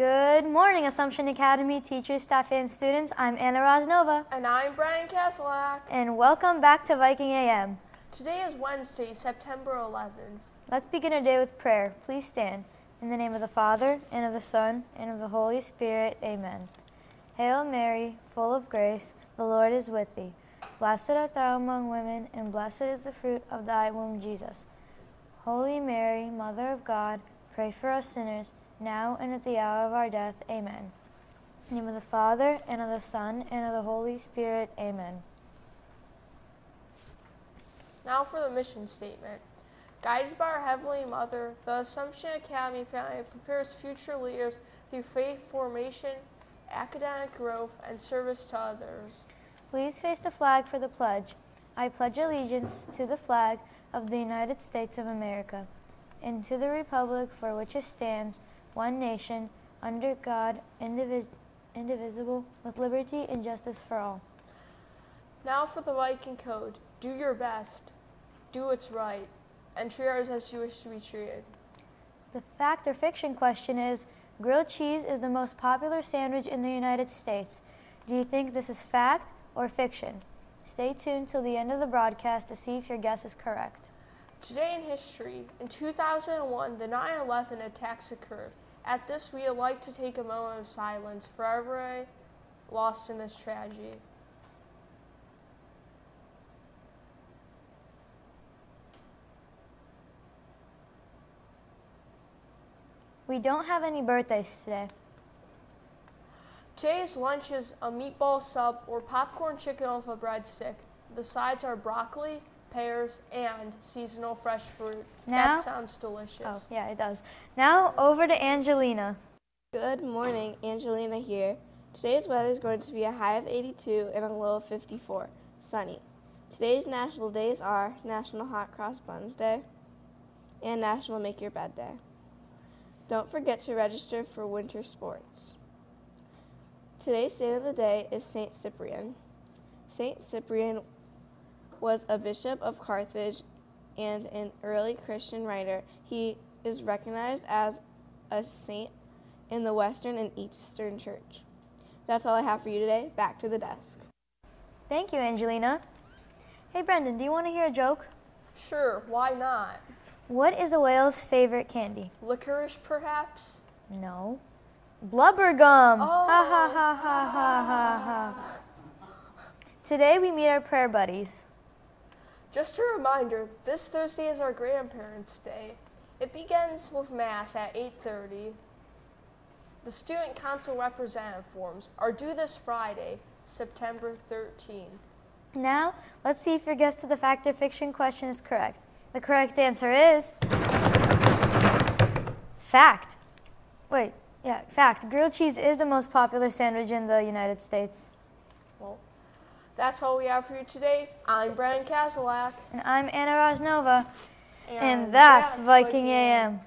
Good morning, Assumption Academy teachers, staff, and students. I'm Anna Rajnova, And I'm Brian Kaselak. and welcome back to Viking AM. Today is Wednesday, September 11th. Let's begin our day with prayer. Please stand. In the name of the Father, and of the Son, and of the Holy Spirit, amen. Hail Mary, full of grace, the Lord is with thee. Blessed art thou among women, and blessed is the fruit of thy womb, Jesus. Holy Mary, Mother of God, pray for us sinners, now and at the hour of our death, amen. In the name of the Father, and of the Son, and of the Holy Spirit, amen. Now for the mission statement. Guided by our Heavenly Mother, the Assumption Academy family prepares future leaders through faith formation, academic growth, and service to others. Please face the flag for the pledge. I pledge allegiance to the flag of the United States of America and to the republic for which it stands, one nation, under God, indivis- indivisible, with liberty and justice for all. Now for the Viking Code. Do your best. Do what's right. And treat others as you wish to be treated. The fact or fiction question is grilled cheese is the most popular sandwich in the United States. Do you think this is fact or fiction? Stay tuned till the end of the broadcast to see if your guess is correct. Today in history, in 2001, the 9 11 attacks occurred. At this, we would like to take a moment of silence for everyone lost in this tragedy. We don't have any birthdays today. Today's lunch is a meatball sub or popcorn chicken with a breadstick. The sides are broccoli, pears, and seasonal fresh fruit. Now- that sounds delicious. Oh, yeah, it does. Now over to Angelina. Good morning, Angelina here. Today's weather is going to be a high of 82 and a low of 54, sunny. Today's national days are National Hot Cross Buns Day and National Make Your Bed Day. Don't forget to register for winter sports. Today's saint of the day is Saint Cyprian. Saint Cyprian was a bishop of Carthage and an early Christian writer. He is recognized as a saint in the Western and Eastern Church. That's all I have for you today. Back to the desk. Thank you, Angelina. Hey, Brendan, do you want to hear a joke? Sure, why not? What is a whale's favorite candy? Licorice, perhaps? No. Blubber gum. Oh. Ha ha oh. ha ha ha ha ha. Today we meet our prayer buddies. Just a reminder, this Thursday is our Grandparents' Day. It begins with Mass at 8.30. The Student Council representative forms are due this Friday, September 13th. Now, let's see if your guess to the fact or fiction question is correct. The correct answer is fact. Wait, yeah, fact. Grilled cheese is the most popular sandwich in the United States. That's all we have for you today. I'm Brian Kaselak. And I'm Anna Rosnova, and that's Viking AM.